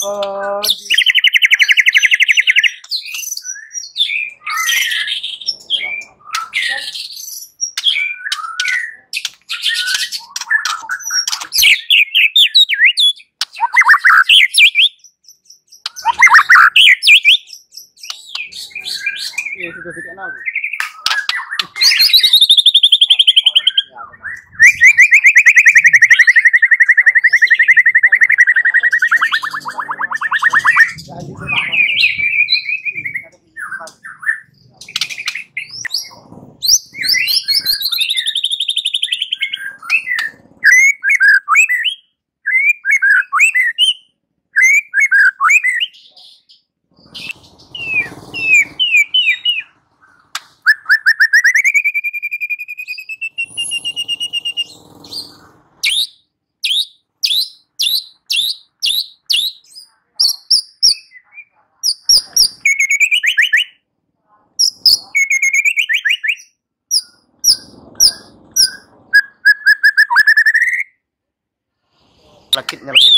body. Yes, itu dekat nak. lakit nga lakit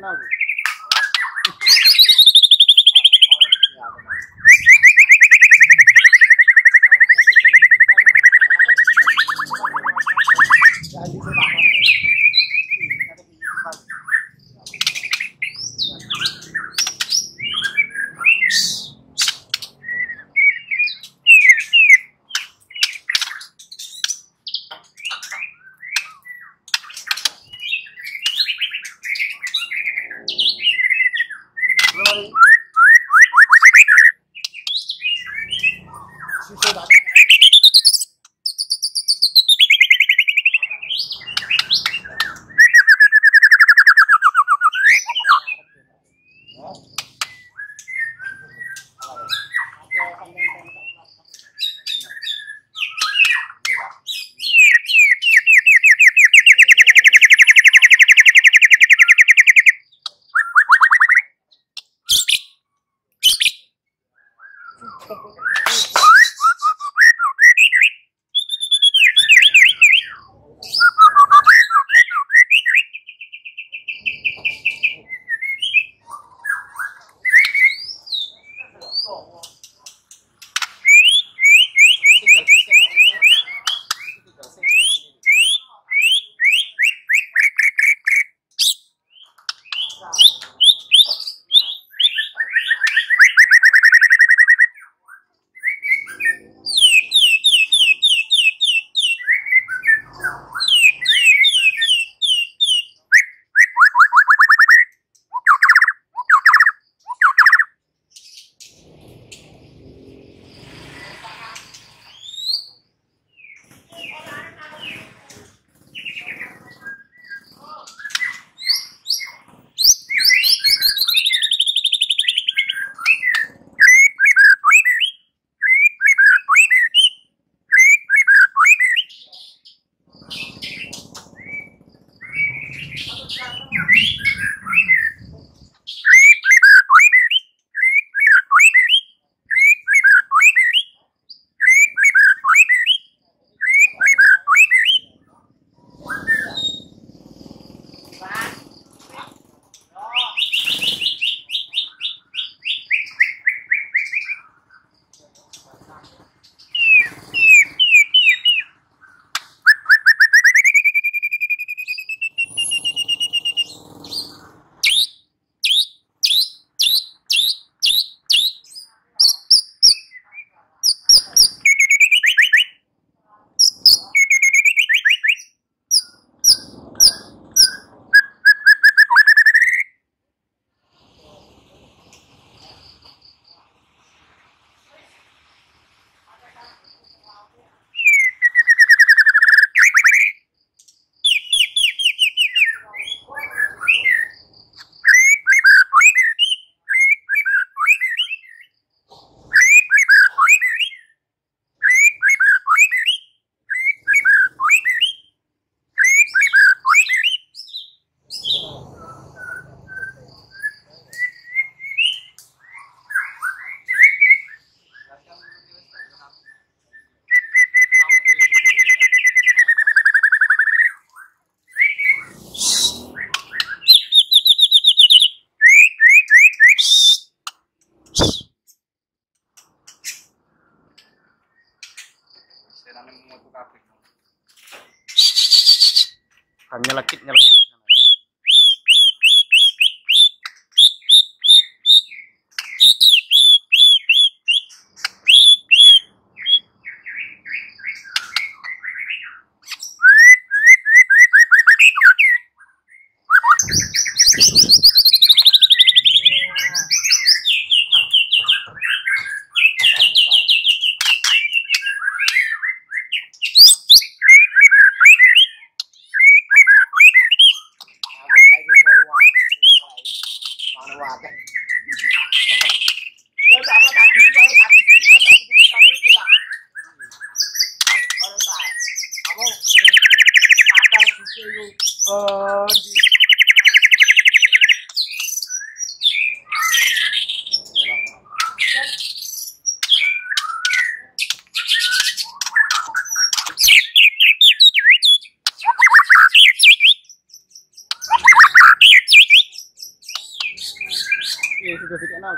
なる。Gracias. Appreciate that. Okay. Nyelekit nyelekit akeh. Ya apa tadi saya tadi kita tadi kita kita. Kalau saya kamu pakai susu itu जैसे कहना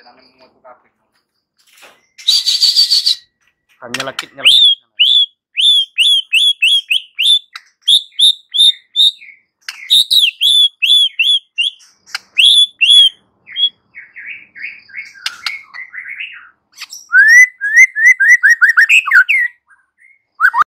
Hanya mutu kabeh. Kan.